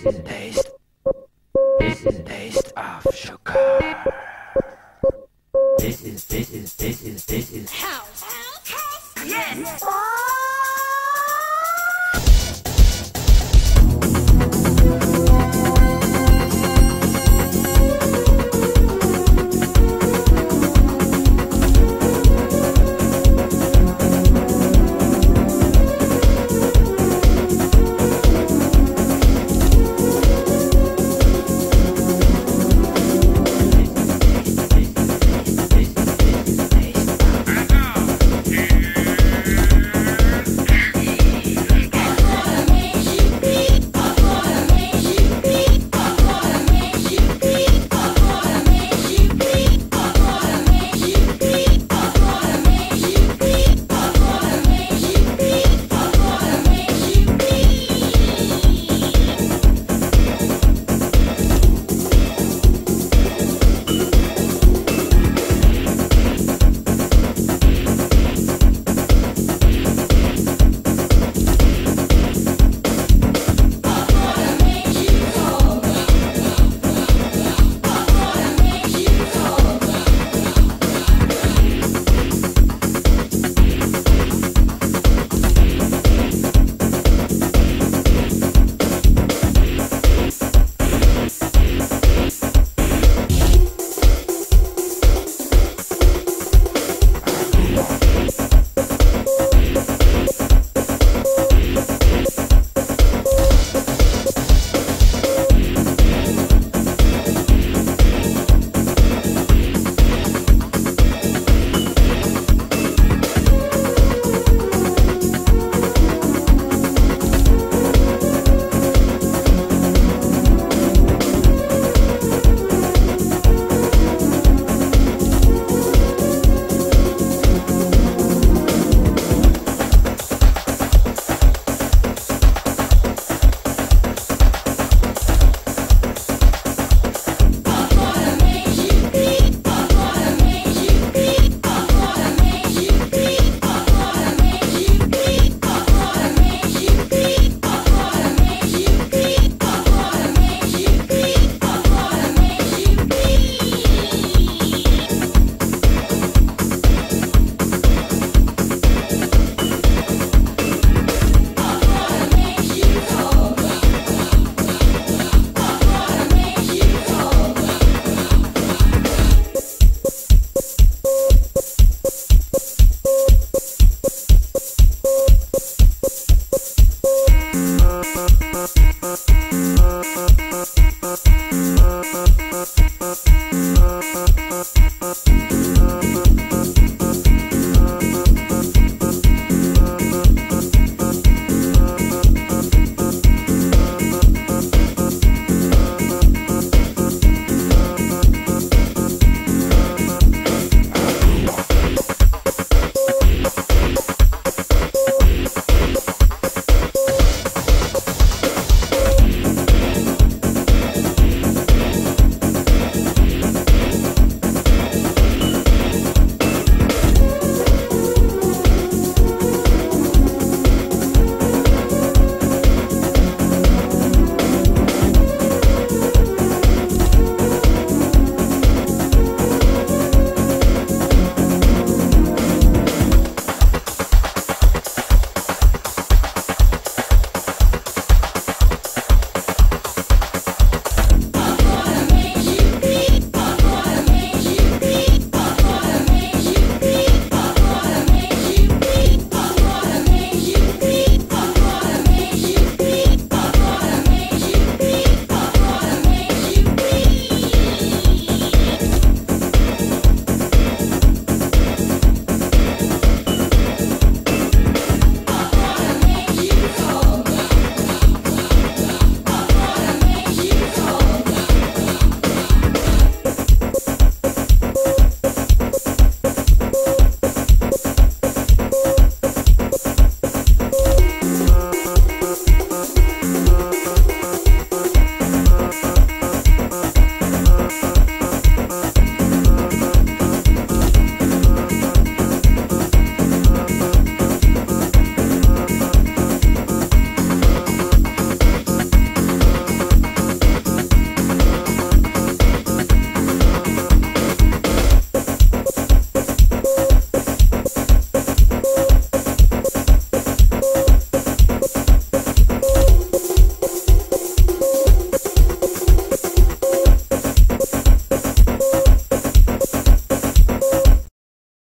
Taste. Taste of sugar. This is, this is, this is, this is. House. House. Yes.